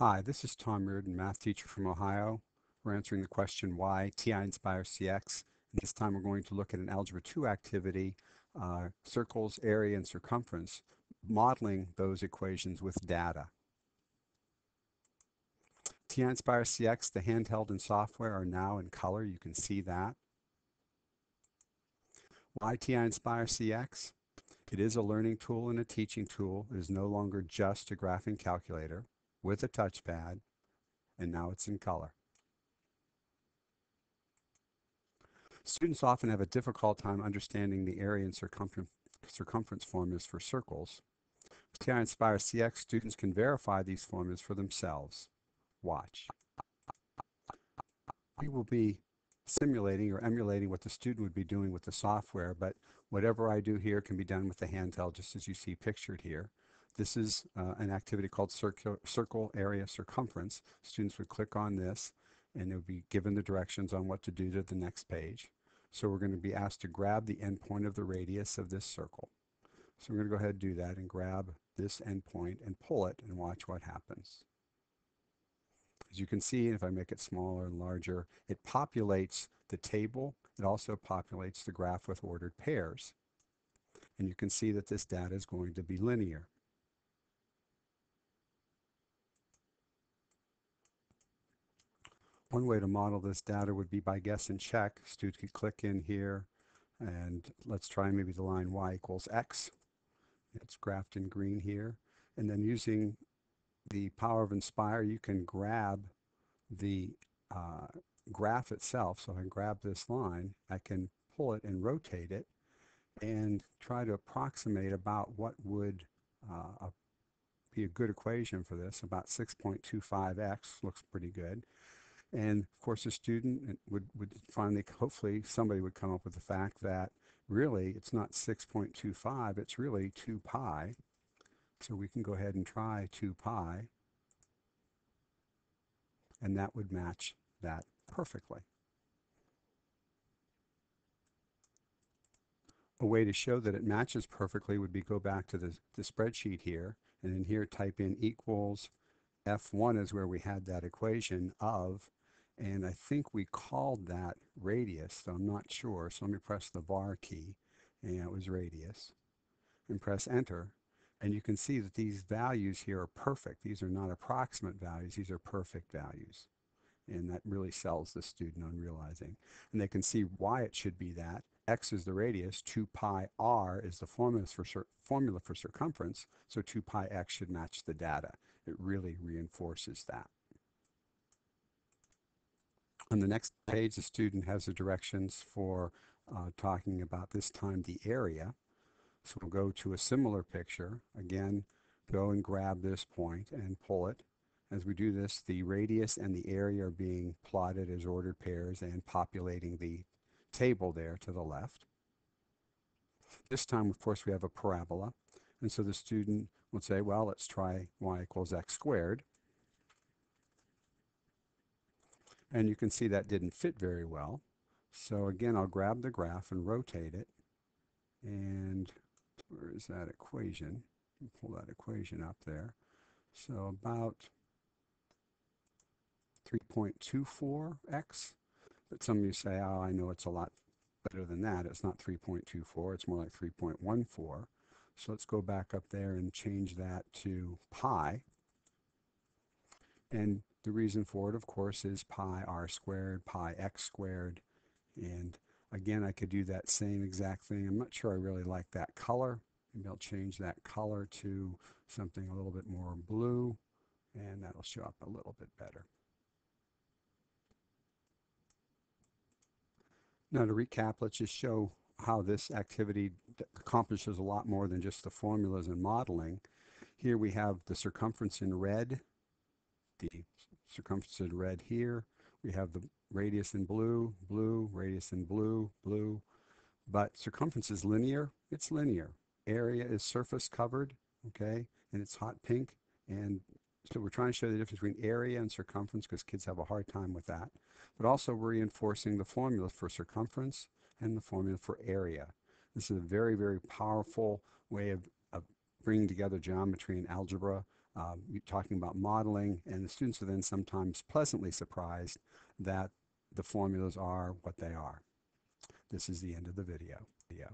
Hi, this is Tom Reardon, math teacher from Ohio. We're answering the question why TI Nspire CX. And this time we're going to look at an Algebra 2 activity, uh, circles, area, and circumference, modeling those equations with data. TI Nspire CX, the handheld and software are now in color. You can see that. Why TI Nspire CX? It is a learning tool and a teaching tool. It is no longer just a graphing calculator with a touchpad, and now it's in color. Students often have a difficult time understanding the area and circumference, circumference formulas for circles. With TI Nspire CX, students can verify these formulas for themselves. Watch. We will be simulating or emulating what the student would be doing with the software, but whatever I do here can be done with the handheld, just as you see pictured here. This is uh, an activity called circle, circle area circumference. Students would click on this and they'll be given the directions on what to do to the next page. So we're going to be asked to grab the endpoint of the radius of this circle. So we're going to go ahead and do that and grab this endpoint and pull it and watch what happens. As you can see, if I make it smaller and larger, it populates the table. It also populates the graph with ordered pairs. And you can see that this data is going to be linear. One way to model this data would be by guess and check. Student could click in here and let's try maybe the line y equals x. It's graphed in green here. And then using the power of Nspire, you can grab the uh, graph itself. So I can grab this line, I can pull it and rotate it and try to approximate about what would uh, be a good equation for this. About 6.25x looks pretty good. And of course, a student would, would finally, hopefully, somebody would come up with the fact that really it's not 6.25, it's really 2 pi. So we can go ahead and try 2 pi. And that would match that perfectly. A way to show that it matches perfectly would be go back to the, the spreadsheet here, and in here type in equals F1 is where we had that equation of and I think we called that radius, so I'm not sure. So let me press the var key, and it was radius, and press enter. And you can see that these values here are perfect. These are not approximate values, these are perfect values. And that really sells the student on realizing. And they can see why it should be that. X is the radius, 2 pi r is the formula for, formula for circumference, so 2 pi x should match the data. It really reinforces that. On the next page, the student has the directions for uh, talking about this time the area. So we'll go to a similar picture. Again, go and grab this point and pull it. As we do this, the radius and the area are being plotted as ordered pairs and populating the table there to the left. This time, of course, we have a parabola. And so the student would say, well, let's try y equals x squared. And you can see that didn't fit very well. So again, I'll grab the graph and rotate it. And where is that equation? Pull that equation up there. So about 3.24x. But some of you say, oh, I know it's a lot better than that. It's not 3.24, it's more like 3.14. So let's go back up there and change that to pi. And the reason for it, of course, is pi r squared, pi x squared. And again, I could do that same exact thing. I'm not sure I really like that color. Maybe I'll change that color to something a little bit more blue, and that'll show up a little bit better. Now to recap, let's just show how this activity accomplishes a lot more than just the formulas and modeling. Here we have the circumference in red, the circumference in red here. We have the radius in blue, blue, radius in blue, blue. But circumference is linear. It's linear. Area is surface covered, okay, and it's hot pink. And so we're trying to show the difference between area and circumference because kids have a hard time with that. But also we're reinforcing the formula for circumference and the formula for area. This is a very, very powerful way of, of bringing together geometry and algebra um, talking about modeling, and the students are then sometimes pleasantly surprised that the formulas are what they are. This is the end of the video. video.